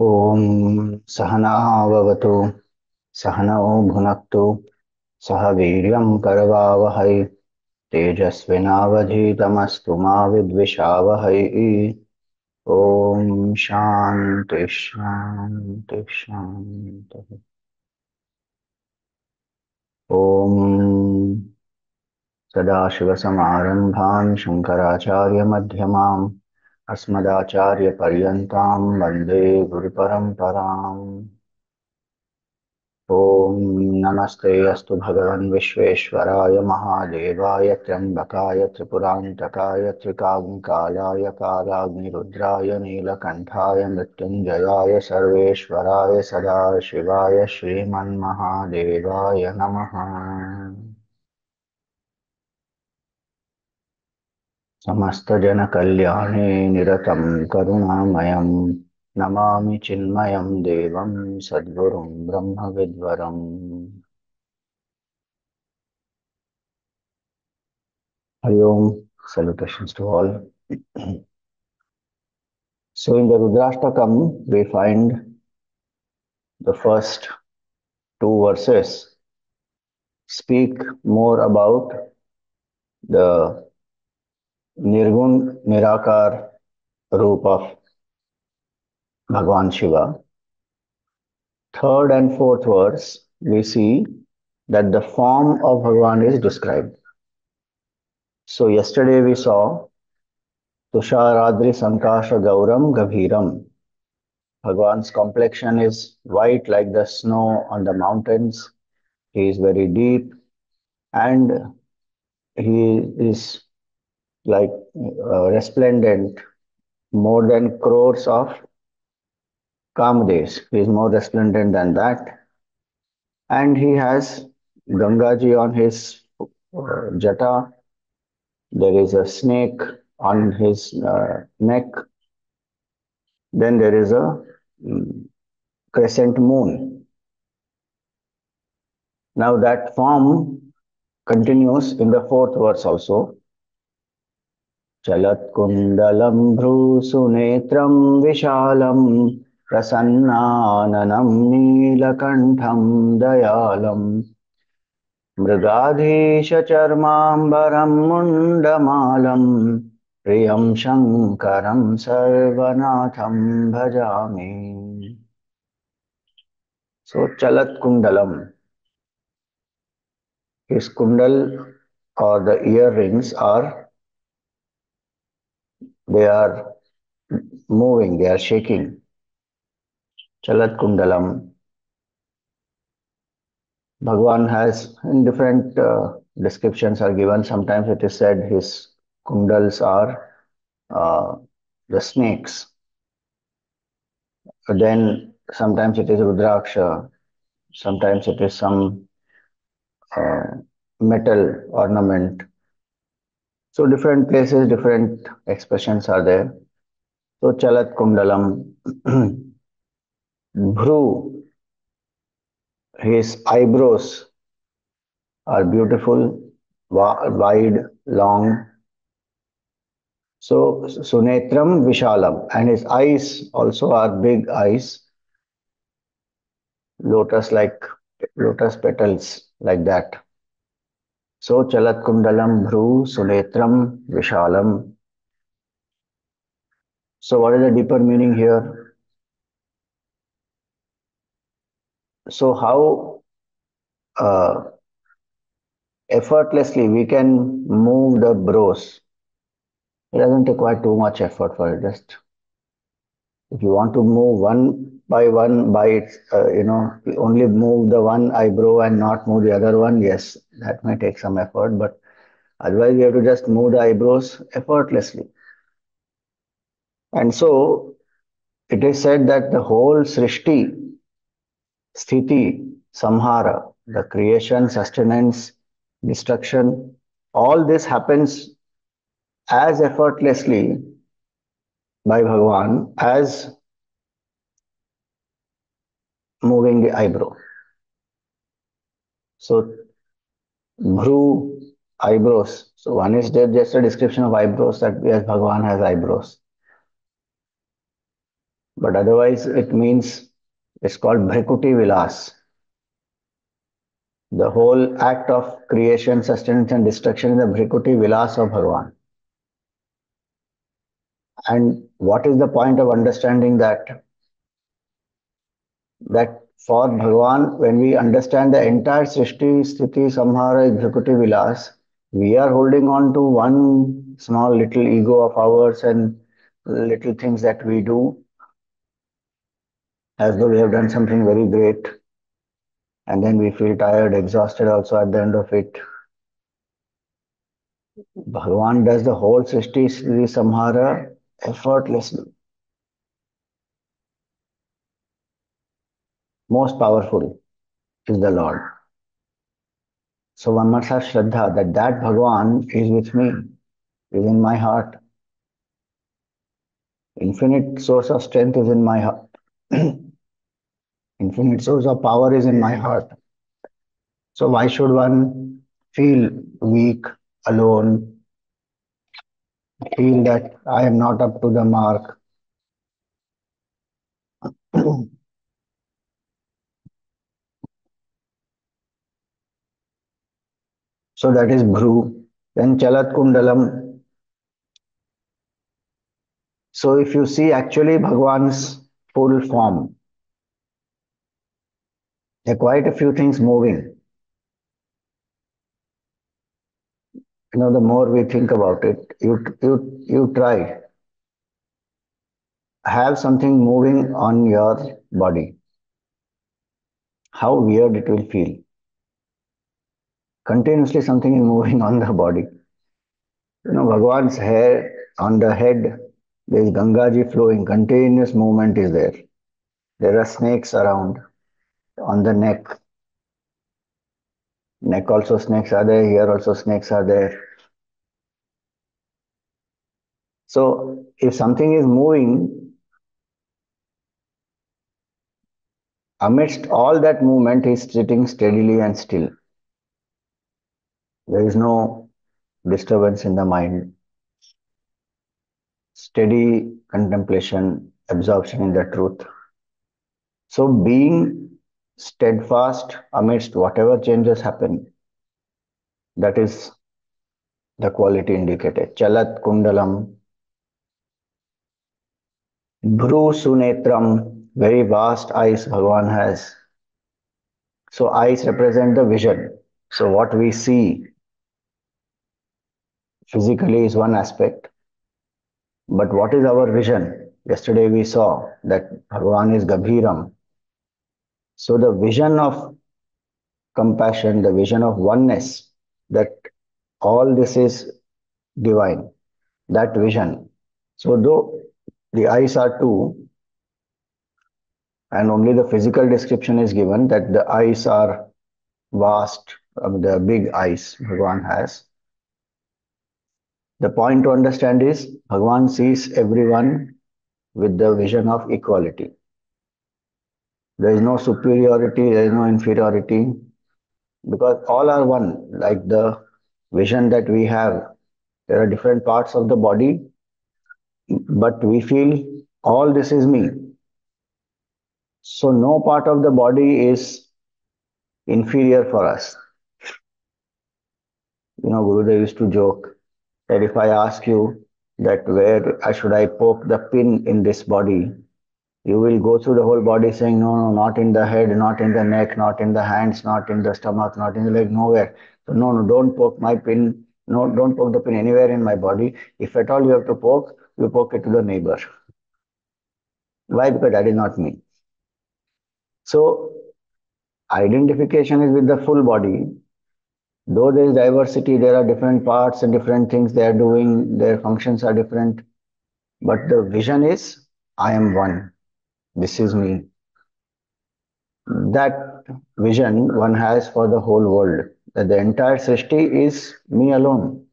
ॐ सहनाववतु सहनौ भुनक्तु, सह वीर्यं करवावहै, तेजस्विनावधीतमस्तु मा विद्विषावहै। ॐ शान्ति शान्ति, शान्तिः। ॐ सदाशिवसमारम्भां शङ्कराचार्यमध्यमाम् अस्मदाचार्यपर्यन्तां वंदे गुरुपरम्पराम्। ॐ नमस्ते अस्तु भगवन् विश्वेश्वराय, महादेवाय, त्र्यम्बकाय, त्रिपुरान्तकाय त्रिकाग्निकालाय कालाग्निरुद्राय, नीलकण्ठाय, मृत्युञ्जयाय, सर्वेश्वराय, सदाशिवाय, श्रीमन्महादेवाय नमः। समस्तजनकल्याणे निरतं करुणामयं नमामि चिन्मयं देवं, सद्गुरुं ब्रह्मविद्वरम्। Hari Om. Salutations to all so in the Rudrashtakam we find the first two verses speak more about the Nirgun Nirakar roop of Bhagwan Shiva. Third and fourth verse, we see that the form of Bhagwan is described. So yesterday we saw Tusharadri Sankasha Gauram Gabhiram. Bhagwan's complexion is white like the snow on the mountains. He is very deep and he is like uh, resplendent more than crores of Kamadevs. He is more resplendent than that. And he has Gangaji on his uh, jata. There is a snake on his uh, neck. Then there is a um, crescent moon. Now that form continues in the fourth verse also. चलत्कुण्डलं भ्रूसुनेत्रं विशालं प्रसन्नाननं नीलकण्ठं दयालम् मृगाधीशचर्माम्बरं मुण्डमालं, प्रियं शङ्करं सर्वनाथं भजामि So Chalat Kundalam. His kundal or the earrings are they are moving, they are shaking. Chalat Kundalam. Bhagwan has in different uh, descriptions are given. Sometimes it is said his kundals are uh, the snakes. Then sometimes it is Rudraksha, sometimes it is some uh, metal ornament. So different places, different expressions are there. So Chalat Kundalam, Bhru, his eyebrows are beautiful, wide, long. So Sunetram Vishalam, and his eyes also are big eyes, lotus like lotus petals like that. So Chalat Kundalam Bhru Sunetram Vishalam. So what is the deeper meaning here? So how uh, effortlessly we can move the brows. It doesn't require too much effort for it. Just if you want to move one by one by its, uh, you know, only move the one eyebrow and not move the other one, yes, that may take some effort, but otherwise you have to just move the eyebrows effortlessly. And so it is said that the whole Srishti, Sthiti, Samhara, the creation, sustenance, destruction, all this happens as effortlessly by Bhagavan as moving the eyebrow. So, Bhru, eyebrows. So, one is just a description of eyebrows that yes, Bhagavan has eyebrows. but otherwise it means it's called Bhrikuti Vilas. The whole act of creation, sustenance, and destruction is the Bhrikuti Vilas of Bhagavan. And what is the point of understanding that? That for Bhagavan, when we understand the entire Srishti, Sthiti, Samhara, Bhrikuti Vilas, we are holding on to one small little ego of ours and little things that we do as though we have done something very great and then we feel tired, exhausted also at the end of it. Bhagavan does the whole Srishti Samhara effortlessly. Most powerful is the Lord. So one must have Shraddha that that Bhagwan is with me, is in my heart. Infinite source of strength is in my heart. Infinite source of power is in my heart. So why should one feel weak, alone, feel that I am not up to the mark? so that is Bhru. Then Chalat Kundalam. So if you see actually Bhagwan's full form, there are quite a few things moving. You know, the more we think about it, you you you try. Have something moving on your body. How weird it will feel. Continuously something is moving on the body. You know, Bhagwan's hair on the head, there is Gangaji flowing, continuous movement is there. There are snakes around on the neck. Neck also snakes are there, here also snakes are there. So if something is moving, amidst all that movement, he is sitting steadily and still. There is no disturbance in the mind. Steady contemplation, absorption in the truth. So being steadfast amidst whatever changes happen. That is the quality indicated. Chalat Kundalam. Bhru Sunetram, very vast eyes Bhagavan has. So eyes represent the vision. So what we see physically is one aspect. But what is our vision? Yesterday we saw that Bhagavan is Gabhiram, so the vision of compassion, the vision of oneness, that all this is divine, that vision. So though the eyes are two, and only the physical description is given that the eyes are vast, um, the big eyes Bhagavan has. The point to understand is Bhagavan sees everyone with the vision of equality. There is no superiority, there is no inferiority, because all are one. Like the vision that we have, there are different parts of the body, but we feel all this is me. So no part of the body is inferior for us. You know, Gurudev used to joke that if I ask you that where I should I poke the pin in this body, you will go through the whole body saying, no, no, not in the head, not in the neck, not in the hands, not in the stomach, not in the leg, nowhere. So, no, no, don't poke my pin. No, don't poke the pin anywhere in my body. If at all you have to poke, you poke it to the neighbor. Why? Because that is not me. So, identification is with the full body. Though there is diversity, there are different parts and different things they are doing, their functions are different. But the vision is, I am one. This is me. That vision one has for the whole world, that the entire Srishti is me alone.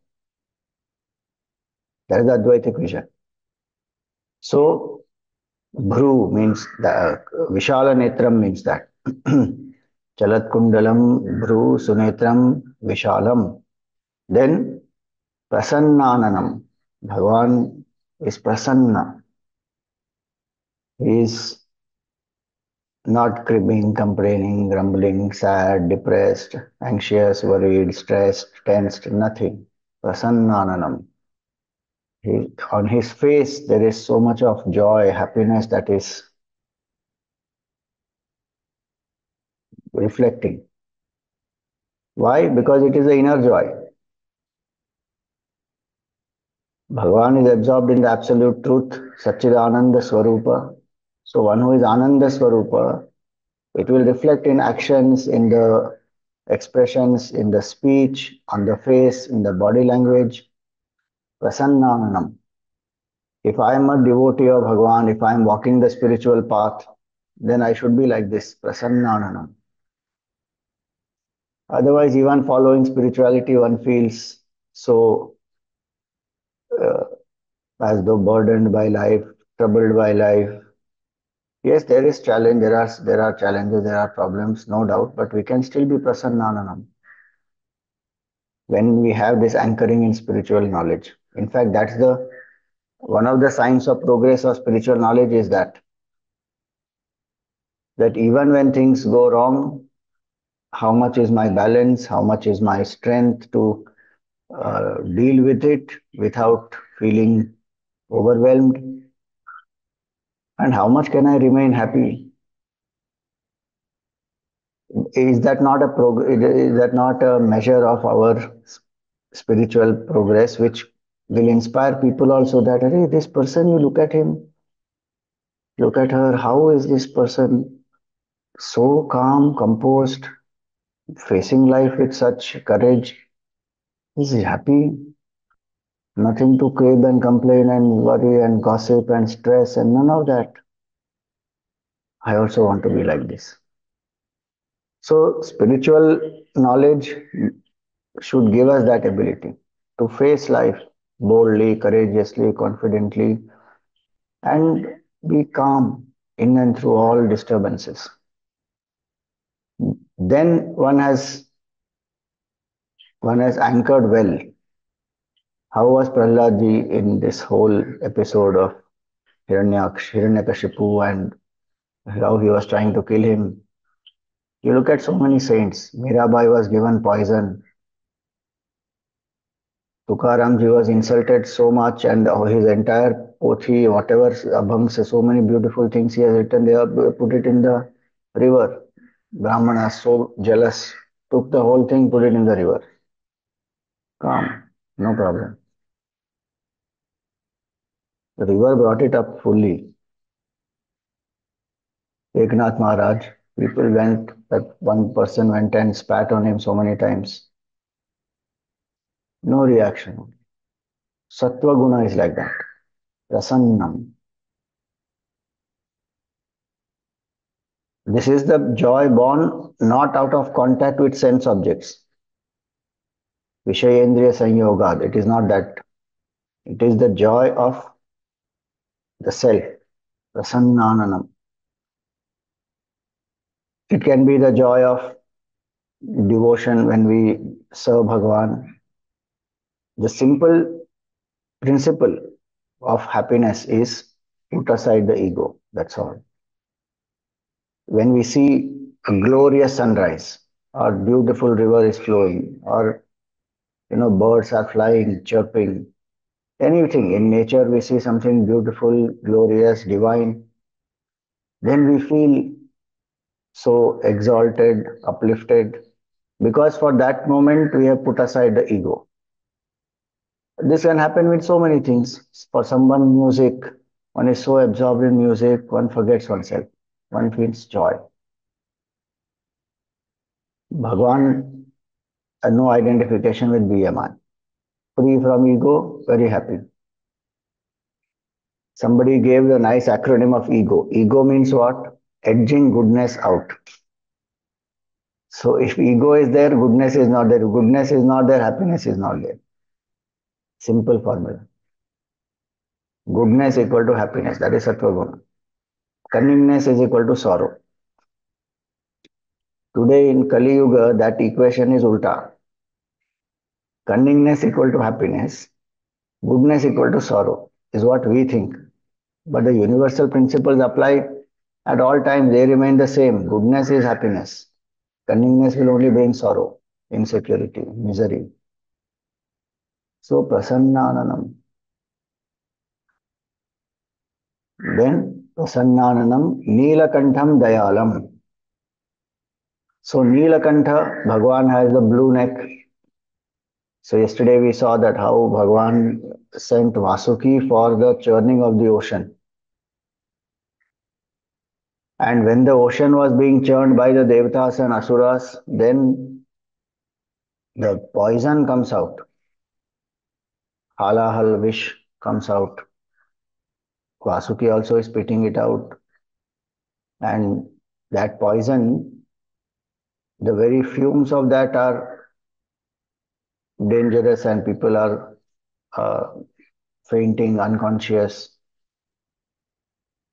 That is the Advaitic vision. So, Bhru means that, Vishala Netram means that. Chalat Kundalam, Bhru, Sunetram, Vishalam. Then, Prasannananam. Bhagavan is Prasanna. He is not cribbing, complaining, grumbling, sad, depressed, anxious, worried, stressed, tensed, nothing. Prasannananam. On his face, there is so much of joy, happiness that is reflecting. Why? Because it is the inner joy. Bhagavan is absorbed in the absolute truth, Satchidananda Swarupa. So one who is Ananda Swarupa, it will reflect in actions, in the expressions, in the speech, on the face, in the body language. Prasannanam. If I am a devotee of Bhagavan, if I am walking the spiritual path, then I should be like this, Prasannanam. Otherwise, even following spirituality, one feels so uh, as though burdened by life, troubled by life. Yes, there is challenge, there are there are challenges, there are problems, no doubt, but we can still be prasannanam when we have this anchoring in spiritual knowledge. In fact, that's the one of the signs of progress of spiritual knowledge is that that even when things go wrong, how much is my balance, how much is my strength to uh, deal with it without feeling overwhelmed, and how much can I remain happy? Is that not a prog- is that not a measure of our spiritual progress, which will inspire people also that hey, this person you look at him, look at her, how is this person so calm, composed, facing life with such courage. Is he happy. Nothing to crib and complain and worry and gossip and stress and none of that. I also want to be like this. So, spiritual knowledge should give us that ability to face life boldly, courageously, confidently, and be calm in and through all disturbances then one has one has anchored well. How was Prahlad ji in this whole episode of Hiranyakashipu and how he was trying to kill him? You look at so many saints. Mirabai was given poison. Tukaram ji was insulted so much and his entire pothi, whatever abhangs, so many beautiful things he has written, they have put it in the river. Brahmana, so jealous, took the whole thing, put it in the river. Calm, no problem. The river brought it up fully. Eknath Maharaj, people went, that one person went and spat on him so many times. No reaction. Sattva guna is like that. Rasannam. This is the joy born not out of contact with sense objects. Vishayendriya Sanyogad. It is not that. It is the joy of the self. Prasannananam. It can be the joy of devotion when we serve Bhagavan. The simple principle of happiness is put aside the ego. That's all when we see a glorious sunrise or beautiful river is flowing or you know birds are flying chirping anything in nature we see something beautiful glorious divine then we feel so exalted uplifted because for that moment we have put aside the ego this can happen with so many things for someone music one is so absorbed in music one forgets oneself one feels joy. Bhagwan, uh, no identification with BMI. Free from ego, very happy. Somebody gave the nice acronym of ego. Ego means what? Edging goodness out. So if ego is there, goodness is not there. Goodness is not there, happiness is not there. Simple formula. Goodness equal to happiness. That is Sattva Guna. Cunningness is equal to sorrow. Today in Kali Yuga, that equation is ulta. Cunningness equal to happiness, goodness equal to sorrow is what we think. But the universal principles apply at all times, they remain the same. Goodness is happiness. Cunningness will only bring sorrow, insecurity, misery. So, prasannananam. Then, prasannananam, neelakantham dayalam. So, Neelakantha, Bhagwan has the blue neck. So, yesterday we saw that how Bhagwan sent Vasuki for the churning of the ocean. And when the ocean was being churned by the Devatas and Asuras, then the poison comes out. Halahal vish comes out. Vasuki also is spitting it out. And that poison, the very fumes of that are dangerous and people are uh, fainting, unconscious.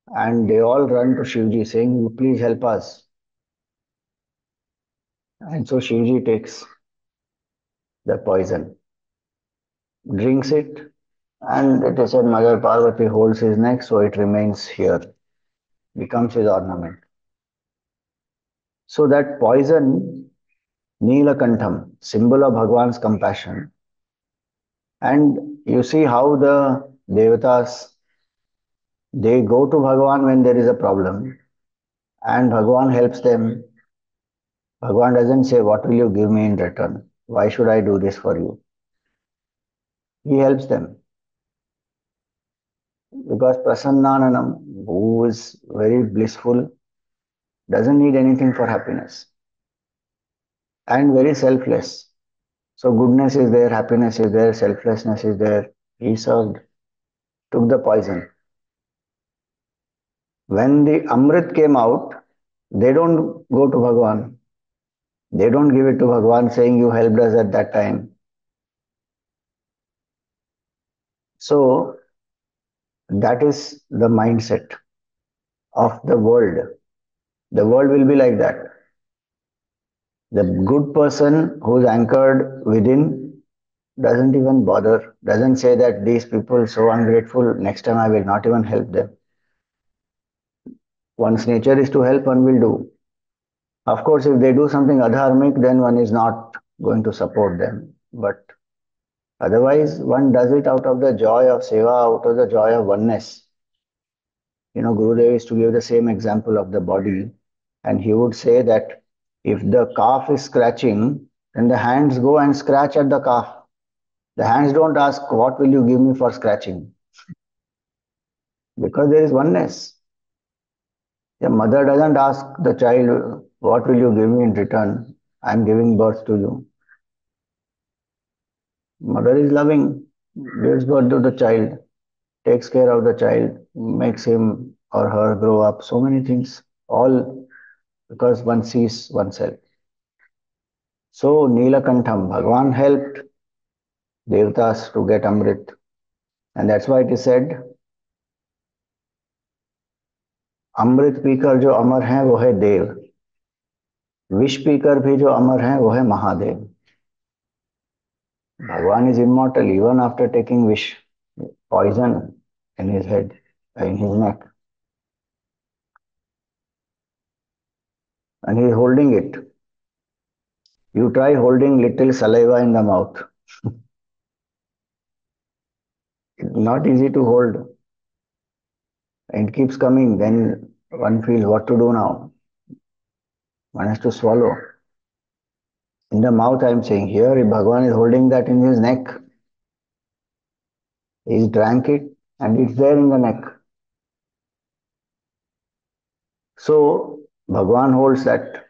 And they all run to Shivji saying, please help us. And so Shivji takes the poison, drinks it, and it is said Mother Parvati holds his neck, so it remains here, becomes his ornament. So that poison, Neelakantham, symbol of Bhagwan's compassion. And you see how the Devatas they go to Bhagwan when there is a problem and Bhagwan helps them. Bhagwan doesn't say, What will you give me in return? Why should I do this for you? He helps them. Because Prasannananam, who is very blissful, doesn't need anything for happiness and very selfless. So goodness is there, happiness is there, selflessness is there. He served, took the poison. When the Amrit came out, they don't go to Bhagwan. They don't give it to Bhagwan saying, You helped us at that time. So, that is the mindset of the world. The world will be like that. The good person who's anchored within doesn't even bother, doesn't say that these people so ungrateful, next time I will not even help them. One's nature is to help, one will do. Of course, if they do something adharmic, then one is not going to support them. But otherwise, one does it out of the joy of seva, out of the joy of oneness. You know, Gurudev used to give the same example of the body, and he would say that if the calf is scratching, then the hands go and scratch at the calf. The hands don't ask, What will you give me for scratching? Because there is oneness. The mother doesn't ask the child, What will you give me in return? I am giving birth to you. Mother is loving, gives birth to the child, takes care of the child, makes him or her grow up, so many things, all because one sees oneself. So Neelakantham, Bhagwan helped Devtas to get Amrit. And that's why it is said अमृत पीकर जो अमर हैं वो है देव विष पीकर भी जो अमर हैं वो है Mahadev Bhagwan is immortal even after taking vish, poison in his head, in his neck. And he is holding it. You try holding little saliva in the mouth. it's not easy to hold. It keeps coming, then one feels what to do now. One has to swallow. In the mouth, I am saying here, if Bhagavan is holding that in his neck, he drank it and it's there in the neck. So, Bhagavan holds that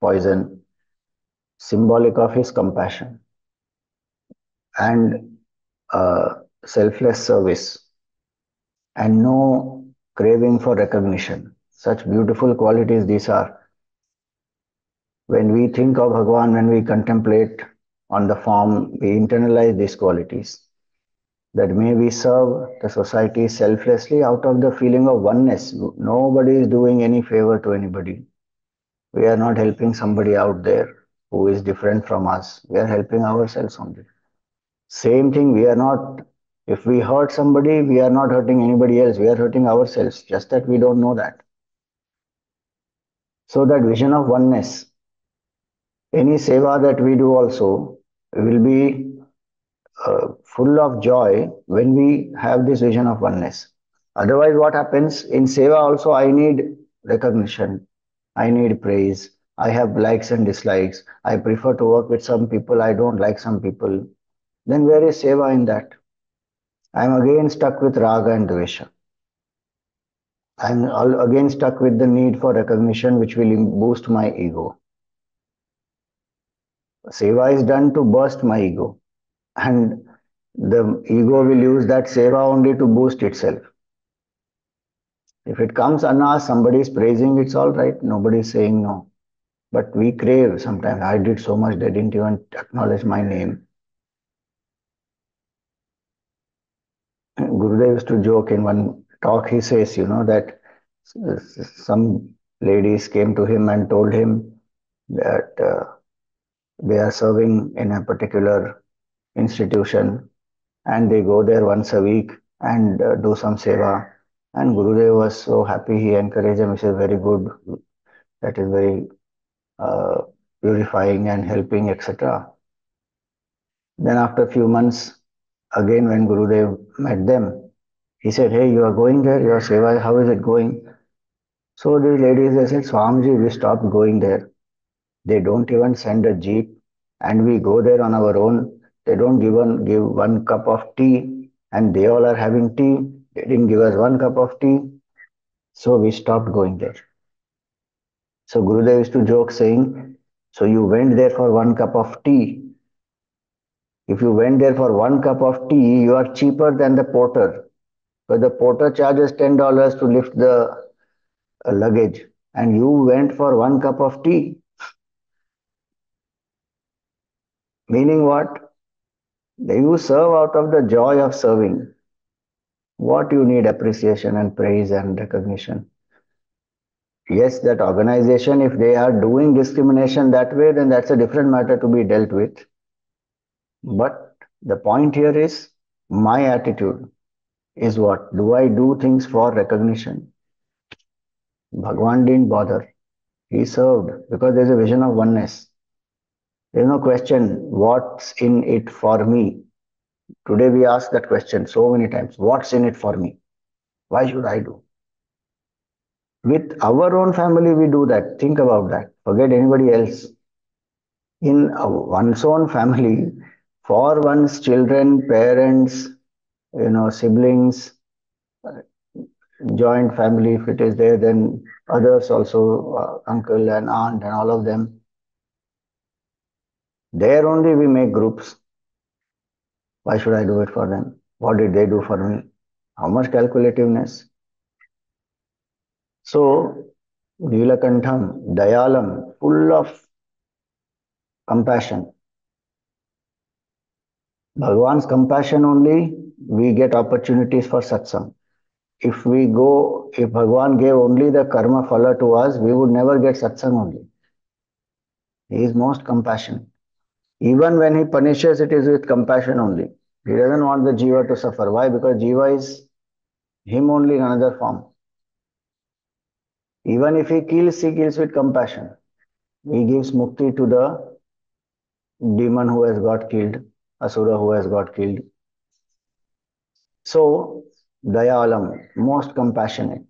poison, symbolic of his compassion and uh, selfless service and no craving for recognition. Such beautiful qualities these are. When we think of Bhagavan, when we contemplate on the form, we internalize these qualities. That may we serve the society selflessly out of the feeling of oneness. Nobody is doing any favor to anybody. We are not helping somebody out there who is different from us. We are helping ourselves only. Same thing, we are not If we hurt somebody, we are not hurting anybody else, we are hurting ourselves, just that we don't know that. So, that vision of oneness, any seva that we do also will be uh, full of joy when we have this vision of oneness. Otherwise, what happens in seva also, I need recognition, I need praise, I have likes and dislikes, I prefer to work with some people, I don't like some people. Then where is seva in that? I am again stuck with raga and dvesha. I am again stuck with the need for recognition, which will boost my ego. Seva is done to burst my ego, and the ego will use that seva only to boost itself. If it comes unasked, somebody is praising, it's all right, nobody is saying no. But we crave sometimes. I did so much, they didn't even acknowledge my name. Gurudev used to joke in one talk, he says, you know, that some ladies came to him and told him that uh, they are serving in a particular institution and they go there once a week and uh, do some seva. And Gurudev was so happy, he encouraged him, he said, very good, that is very uh, purifying and helping, etc. Then after a few months, again when Gurudev met them, he said, hey, you are going there, your seva, how is it going? So the ladies, they said, Swamiji, we stopped going there. They don't even send a jeep and we go there on our own. They don't even give one cup of tea and they all are having tea. They didn't give us one cup of tea. So we stopped going there. So Gurudev used to joke saying, so you went there for one cup of tea if you went there for one cup of tea, you are cheaper than the porter. But the porter charges $10 to lift the uh, luggage, and you went for one cup of tea. Meaning what? You serve out of the joy of serving. What you need appreciation and praise and recognition. Yes, that organization, if they are doing discrimination that way, then that's a different matter to be dealt with. But the point here is my attitude is what? Do I do things for recognition? Bhagwan didn't bother. He served because there's a vision of oneness. There's no question, what's in it for me? Today we ask that question so many times. What's in it for me? Why should I do? With our own family, we do that. Think about that. Forget anybody else. In one's own family, for one's children, parents, you know, siblings, joint family, if it is there, then others also, uh, uncle and aunt and all of them. There only we make groups. Why should I do it for them? What did they do for me? How much calculativeness? So, Neelakantham, Dayalam, full of compassion. Bhagwan's compassion only, we get opportunities for satsang. If we go, if Bhagwan gave only the karma phala to us, we would never get satsang only. He is most compassionate. Even when he punishes, it is with compassion only. He doesn't want the jiva to suffer. Why? Because jiva is him only in another form. Even if he kills, he kills with compassion. He gives mukti to the demon who has got killed asura who has got killed. So, Dayalam, most compassionate,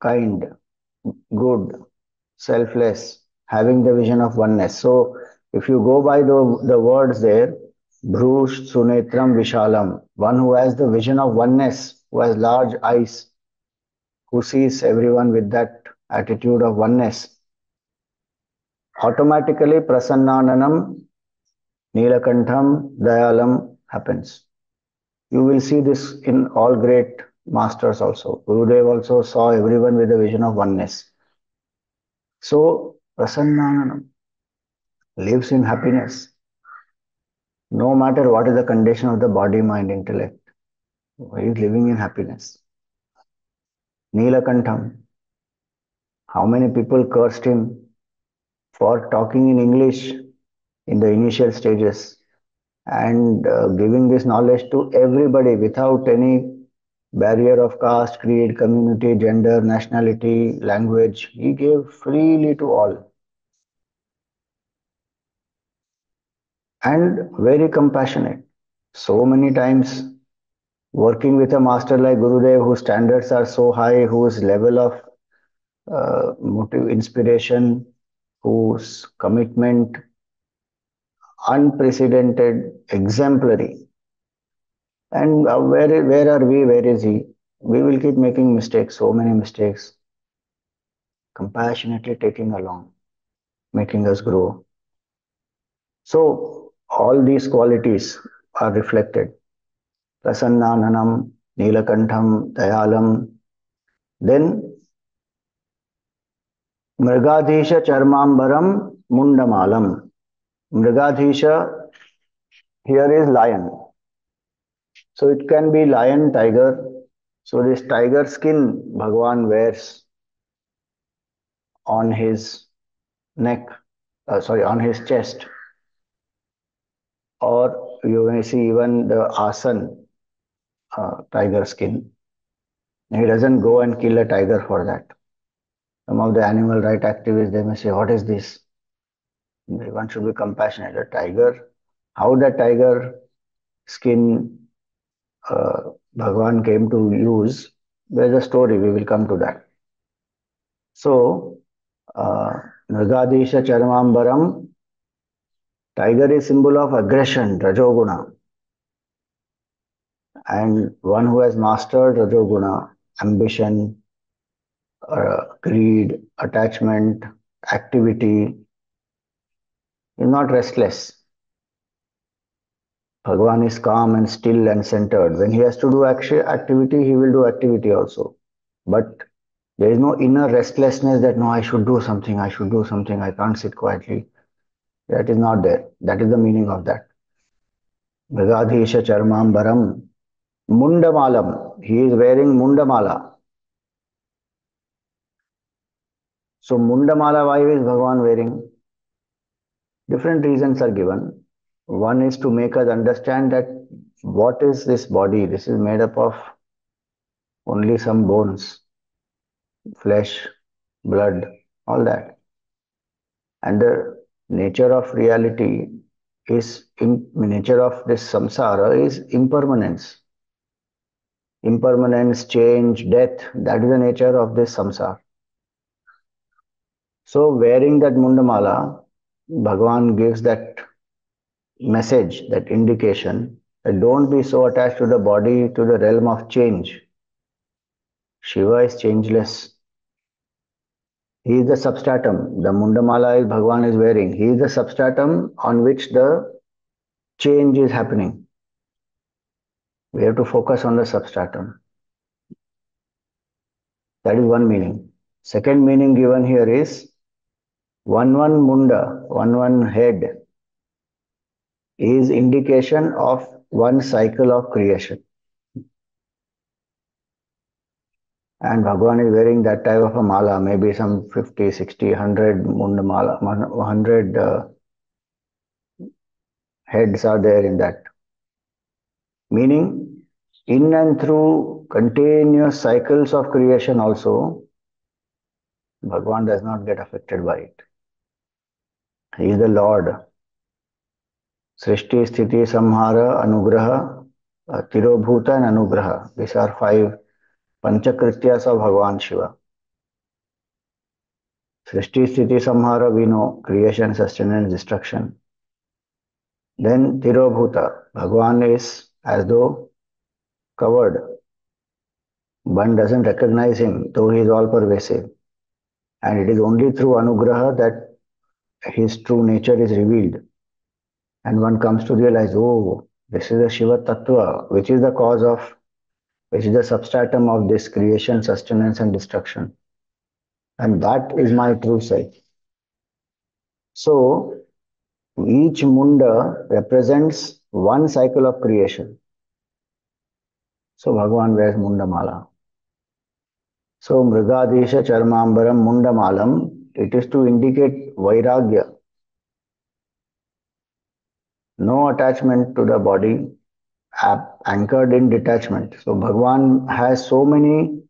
kind, good, selfless, having the vision of oneness. So, if you go by the, the words there, Bhrush Sunetram Vishalam, one who has the vision of oneness, who has large eyes, who sees everyone with that attitude of oneness, automatically Prasannananam Neelakantham, Dayalam happens. You will see this in all great masters also. Gurudev also saw everyone with the vision of oneness. So, Prasannananam lives in happiness. No matter what is the condition of the body, mind, intellect, he is living in happiness. Neelakantham, how many people cursed him for talking in English in the initial stages. and uh, giving this knowledge to everybody without any barrier of caste, creed, community, gender, nationality, language. He gave freely to all. And very compassionate. So many times working with a master like Gurudev whose standards are so high, whose level of uh, motive, inspiration, whose commitment unprecedented, exemplary. And uh, where, where are we? Where is he? We will keep making mistakes, so many mistakes. Compassionately taking along, making us grow. So, all these qualities are reflected. Prasannananam, Neelakantham, Dayalam. Then, Mrigadhisha Charmambaram Mundamalam. Mrigadhisha here is lion. So it can be lion, tiger. So this tiger skin Bhagwan wears on his neck, uh, sorry, on his chest. Or you may see even the asan, uh, tiger skin. He doesn't go and kill a tiger for that. Some of the animal right activists, they may say, what is this? One should be compassionate. A tiger, how the tiger skin uh, Bhagwan came to use, there's a story, we will come to that. So, uh, Nagadisha Charmambaram, tiger is symbol of aggression, Rajoguna. And one who has mastered Rajoguna, ambition, uh, greed, attachment, activity, is not restless. Bhagwan is calm and still and centered. When he has to do activity, he will do activity also. But there is no inner restlessness that no, I should do something, I should do something, I can't sit quietly. That is not there. That is the meaning of that. Mrigadhisha Charmambaram Mundamalam. He is wearing Mundamala. So Mundamala, why is Bhagwan wearing? Different reasons are given. One is to make us understand that what is this body? This is made up of only some bones, flesh, blood, all that. And the nature of reality is, nature of this samsara is impermanence. Impermanence, change, death, that is the nature of this samsara. So wearing that mundamala, Bhagavan gives that message, that indication that don't be so attached to the body, to the realm of change. Shiva is changeless. He is the substratum. The Mundamala is Bhagavan is wearing. He is the substratum on which the change is happening. We have to focus on the substratum. That is one meaning. Second meaning given here is one one munda, one one head is indication of one cycle of creation. And Bhagwan is wearing that type of a mala, maybe some 50, 60, 100 munda mala, 100 uh, heads are there in that. Meaning, in and through continuous cycles of creation also, Bhagwan does not get affected by it. He is the Lord. Srishti, Sthiti, Samhara, Anugraha, uh, Tirobhuta and Anugraha. These are five पंचकृत्या स भगवान शिव। सृष्टि, स्थिति, संहार, विनो no creation sustain and destruction then धीरोभूत Bhagwan is as though covered one doesn't recognise him though he is all pervasive and it is only through anugraha that his true nature is revealed and one comes to realise oh this is the Shiva tattva which is the cause of which is the substratum of this creation, sustenance, and destruction. And that is my true self. So, each munda represents one cycle of creation. So, Bhagavan wears mundamala. So, Mrigadhisha Charmambaram Mundamalam it is to indicate vairagya. no attachment to the body, anchored in detachment. So Bhagwan has so many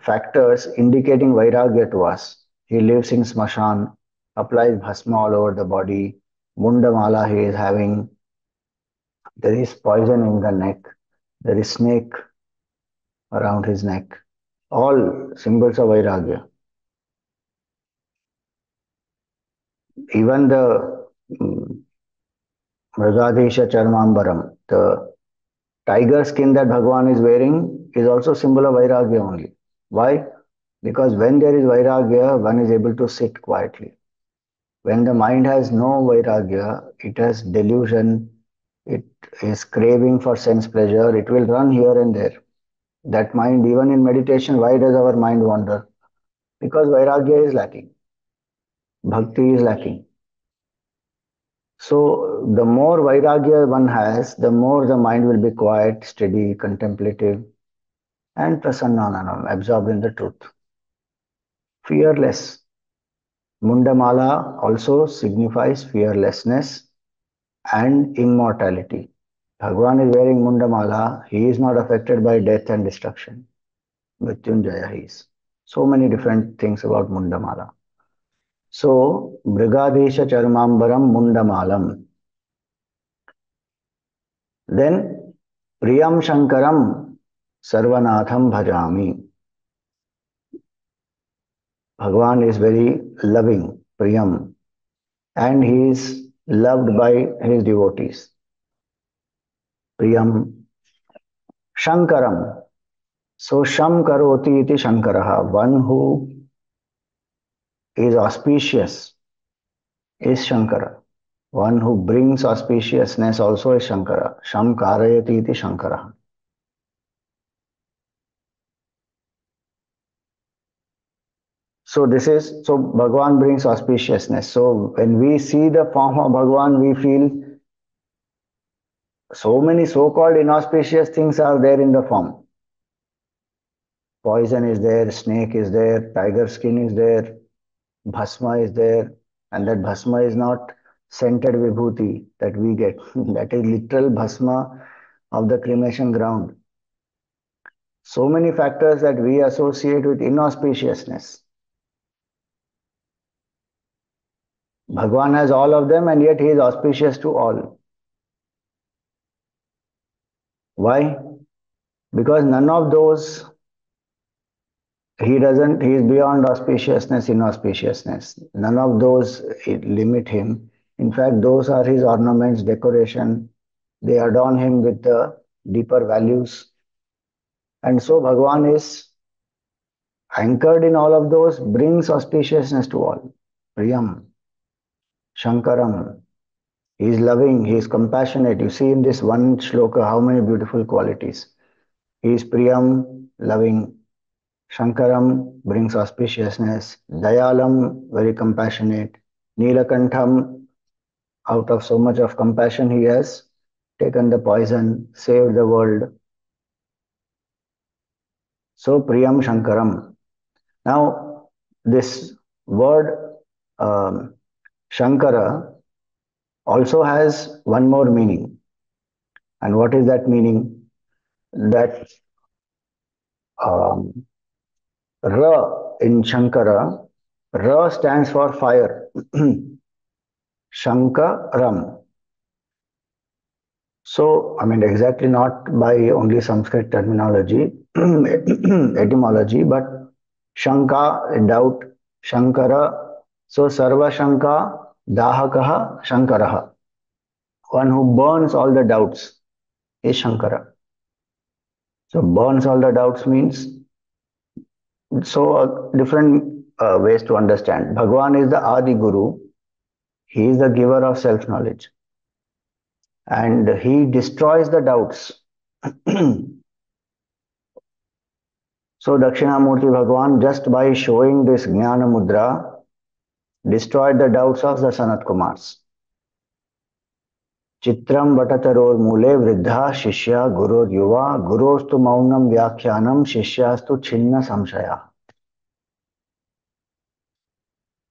factors indicating Vairagya to us. He lives in Smashan, applies bhasma all over the body, Mundamala he is having, there is poison in the neck, there is snake around his neck. All symbols of Vairagya. Even the um, Mrigadhisha Charmambaram, the tiger skin that Bhagwan is wearing is also symbol of Vairagya only. Why? Because when there is Vairagya, one is able to sit quietly. When the mind has no Vairagya, it has delusion, it is craving for sense pleasure, it will run here and there. That mind, even in meditation, why does our mind wander? Because Vairagya is lacking. Bhakti is lacking. So the more Vairagya one has, the more the mind will be quiet, steady, contemplative, and prasannananam, absorbed in the truth. Fearless. Mundamala also signifies fearlessness and immortality. Bhagwan is wearing Mundamala, he is not affected by death and destruction. Mrityunjaya he is. So many different things about Mundamala. So मृगादेश चर्माबरम मुंडमालम then प्रियम शंकरम सर्वनाथम भजामी Bhagwan is very loving Priyam and he is loved by his devotees प्रियम शंकरम so शम करोती Shankar one who is auspicious is Shankara. One who brings auspiciousness also is Shankara. Sham Karayati iti Shankara. So this is so Bhagwan brings auspiciousness. So when we see the form of Bhagwan, we feel so many so-called inauspicious things are there in the form. Poison is there, snake is there, tiger skin is there, bhasma is there, and that bhasma is not scented vibhuti that we get. that is literal bhasma of the cremation ground. So many factors that we associate with inauspiciousness. Bhagwan has all of them and yet he is auspicious to all. Why? Because none of those, he doesn't, he is beyond auspiciousness, inauspiciousness. None of those eh, limit him. In fact, those are his ornaments, decoration. They adorn him with the deeper values. And so Bhagwan is anchored in all of those, brings auspiciousness to all. Priyam. Shankaram. He is loving, he is compassionate. You see in this one shloka how many beautiful qualities. He is Priyam, loving. Shankaram brings auspiciousness. Dayalam, very compassionate. Neelakantham, out of so much of compassion, he has taken the poison, saved the world. So, Priyam Shankaram. Now, this word um, Shankara also has one more meaning. And what is that meaning? That um, Ra in Shankara, Ra stands for fire. Shankaram. So, I mean, exactly not by only Sanskrit terminology, etymology, but Shanka, doubt, Shankara, so Sarva Shanka Dahakaha Shankaraha. One who burns all the doubts is Shankara. So burns all the doubts means so uh, different uh, ways to understand. Bhagwan is the Adi Guru. He is the giver of self-knowledge. And he destroys the doubts. so Dakshinamurti Bhagwan, just by showing this Jnana Mudra, destroyed the doubts of the Sanat Kumars. चित्रम वटतरोर्मूले वृद्धा शिष्य गुरु युवा गुरोस्तु मौनम व्याख्यानम शिष्यास्तु छिन्न संशया।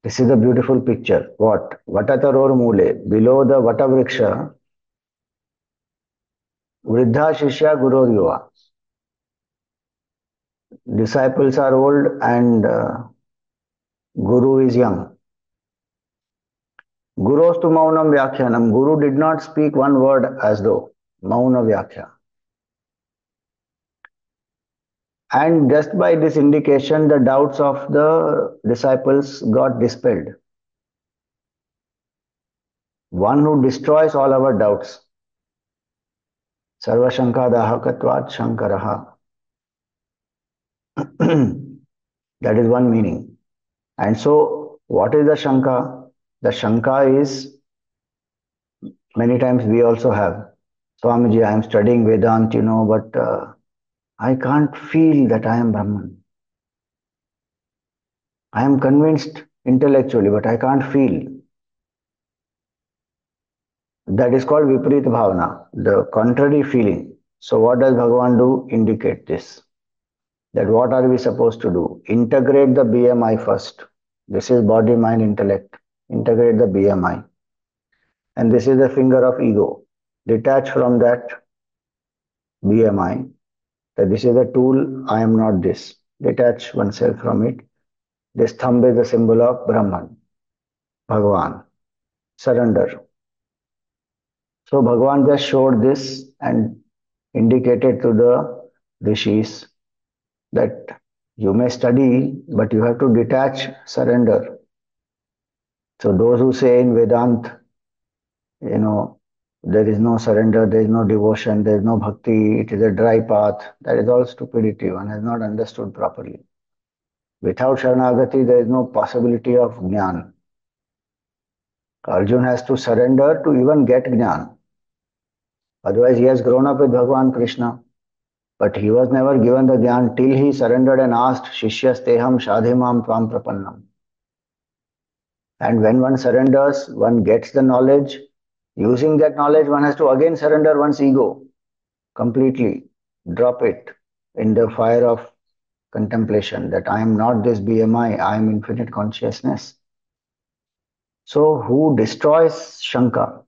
This is a beautiful picture what वटतरोर्मूले below the what वृक्ष वृद्धा शिष्या युवा disciples are old and guru is young Gurostu Maunam Vyakhyanam. Guru did not speak one word as though. Mauna Vyakhya. And just by this indication, the doubts of the disciples got dispelled. One who destroys all our doubts. Sarva Shankadahakatvat Shankaraha. that is one meaning. And so, what is the Shanka? The Shanka is, many times we also have, Swamiji, I am studying Vedant, you know, but uh, I can't feel that I am Brahman. I am convinced intellectually, but I can't feel. That is called Viparit Bhavana, the contrary feeling. So, what does Bhagavan do? Indicate this. That what are we supposed to do? Integrate the BMI first. This is body, mind, intellect. Integrate the BMI. And this is the finger of ego. Detach from that BMI that this is a tool, I am not this. Detach oneself from it. This thumb is the symbol of Brahman, Bhagavan. Surrender. So Bhagavan just showed this and indicated to the rishis that you may study, but you have to detach, surrender. So those who say in Vedant, you know, there is no surrender, there is no devotion, there is no bhakti, it is a dry path. That is all stupidity. One has not understood properly. Without Sharanagati, there is no possibility of Jnana. Arjun has to surrender to even get Jnana. Otherwise, he has grown up with Bhagavan Krishna. But he was never given the Jnana till he surrendered and asked, Shishyasteham Shadhimam Tvam Prapannam. And when one surrenders, one gets the knowledge, Using that knowledge, one has to again surrender one's ego completely, drop it in the fire of contemplation that I am not this BMI, I am infinite consciousness. So, who destroys Shanka?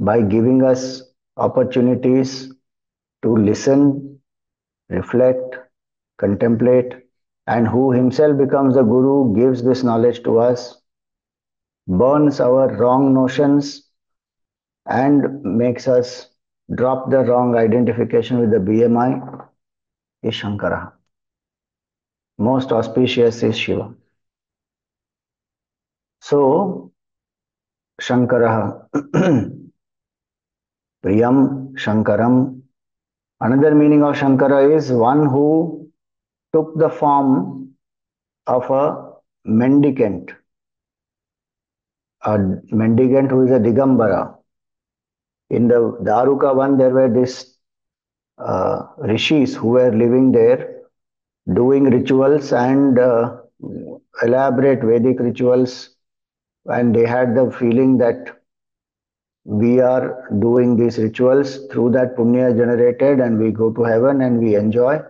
By giving us opportunities to listen, reflect, contemplate, and who himself becomes the Guru, gives this knowledge to us burns our wrong notions and makes us drop the wrong identification with the BMI is Shankara. Most auspicious is Shiva. So, Shankara, Priyam, Shankaram. Another meaning of Shankara is one who took the form of a mendicant a mendicant who is a Digambara. In the Darukavan, there were these uh, rishis who were living there doing rituals and uh, elaborate Vedic rituals, and they had the feeling that we are doing these rituals through that punya generated and we go to heaven and we enjoy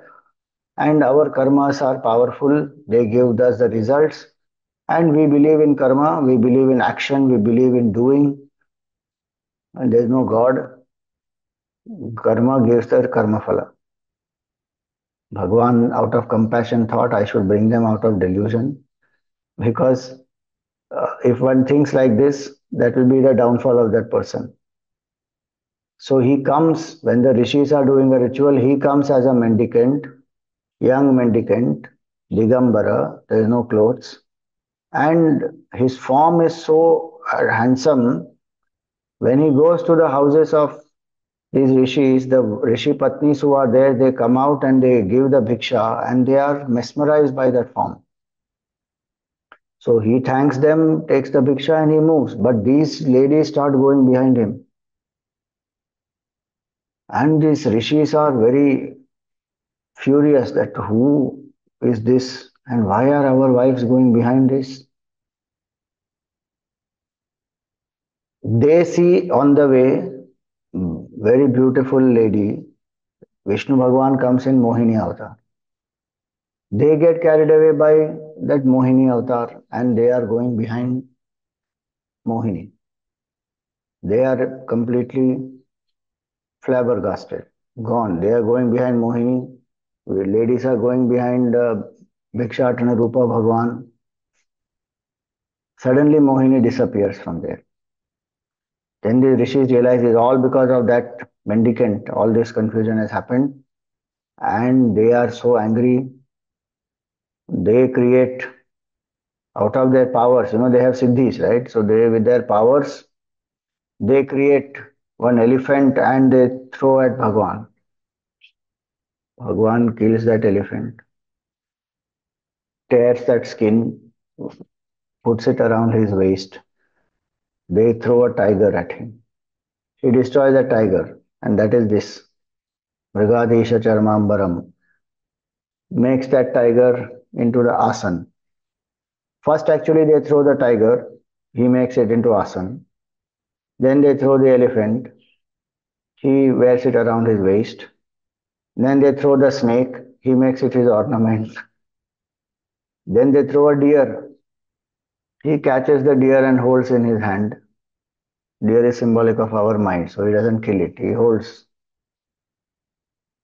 and our karmas are powerful they give us the results and we believe in karma, we believe in action, we believe in doing. And there is no God. Karma gives their karma phala. Bhagwan, out of compassion, thought I should bring them out of delusion. Because uh, if one thinks like this, that will be the downfall of that person. So he comes, when the rishis are doing a ritual, he comes as a mendicant, young mendicant, Digambara, there is no clothes and his form is so uh, handsome. When he goes to the houses of these rishis, the rishi patnis who are there, they come out and they give the bhiksha and they are mesmerized by that form. So he thanks them, takes the bhiksha and he moves. But these ladies start going behind him. And these rishis are very furious that who is this and why are our wives going behind this? They see on the way, very beautiful lady, Vishnu Bhagwan comes in Mohini avatar. they get carried away by that Mohini avatar and they are going behind Mohini. They are completely flabbergasted, gone. They are going behind Mohini. Ladies are going behind uh, Bhikshatana Rupa Bhagwan. Suddenly Mohini disappears from there. Then the rishis realize it's all because of that mendicant. All this confusion has happened. And they are so angry. They create out of their powers, you know, they have siddhis, right? So they, with their powers, they create one elephant and they throw at Bhagwan. Bhagwan kills that elephant, tears that skin, puts it around his waist. They throw a tiger at him. He destroys the tiger, and that is this. Mrigadhisha Charmambaram makes that tiger into the asan. First, actually, they throw the tiger, he makes it into asan. Then they throw the elephant, he wears it around his waist. Then they throw the snake, he makes it his ornament. Then they throw a deer, he catches the deer and holds in his hand. Deer is symbolic of our mind, so he doesn't kill it. He holds.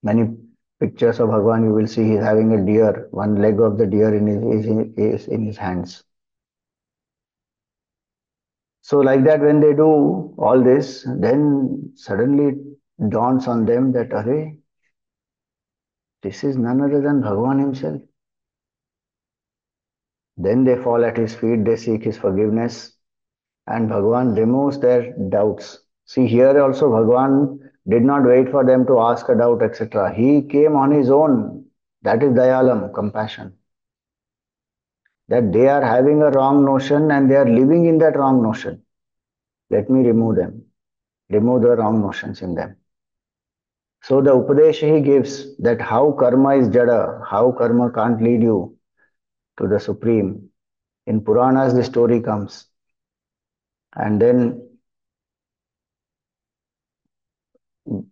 Many pictures of Bhagwan, you will see he's having a deer. One leg of the deer in his, is, in his hands. So like that, when they do all this, then suddenly it dawns on them that, Array, this is none other than Bhagwan himself. Then they fall at his feet, they seek his forgiveness, and Bhagwan removes their doubts. See, here also Bhagwan did not wait for them to ask a doubt, etc. He came on his own. That is Dayalam, compassion. That they are having a wrong notion and they are living in that wrong notion. Let me remove them. Remove the wrong notions in them. So the Upadesha he gives that how karma is jada, how karma can't lead you to the Supreme. In Puranas, the story comes. And then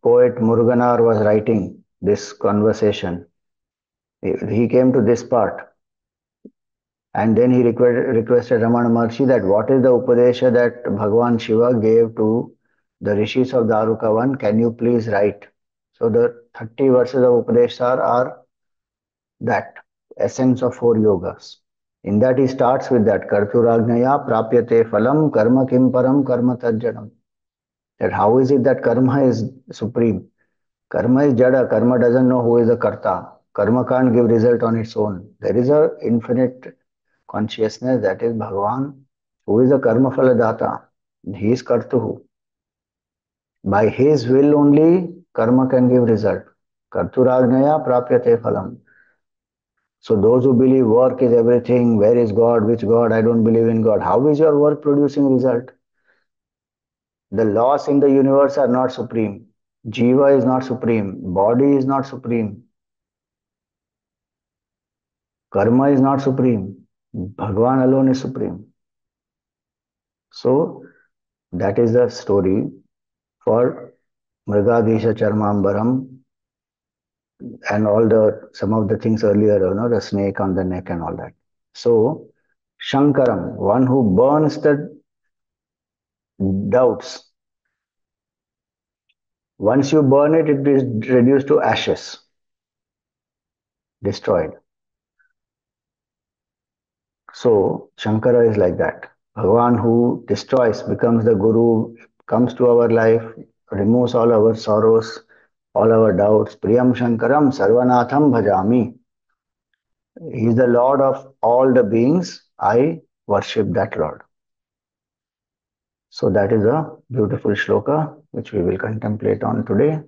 poet Muruganar was writing this conversation. He came to this part. And then he requested Ramana Maharshi that what is the Upadesha that Bhagavan Shiva gave to the rishis of Darukavan? Can you please write? So the 30 verses of Upadesha are that essence of four yogas. In that he starts with that Karturagnaya prapyate phalam karma kim param karma tajjadam. That how is it that karma is supreme? Karma is jada, karma doesn't know who is the karta. Karma can't give result on its own. There is a infinite consciousness that is Bhagavan, who is the karma phaladata. He is kartuhu. By his will only karma can give result. Karturagnaya prapyate phalam. So those who believe work is everything, where is God, which God, I don't believe in God. How is your work producing result? The laws in the universe are not supreme. Jiva is not supreme. Body is not supreme. Karma is not supreme. Bhagwan alone is supreme. So that is the story for Mrigadhisha Charmambaram and all the some of the things earlier, you know, the snake on the neck and all that. So Shankaram, one who burns the doubts. Once you burn it, it is reduced to ashes, destroyed. So Shankara is like that. Bhagavan who destroys becomes the Guru, comes to our life, removes all our sorrows, all our doubts. Priyam Shankaram Sarvanatham Bhajami. He is the Lord of all the beings. I worship that Lord. So that is a beautiful shloka which we will contemplate on today.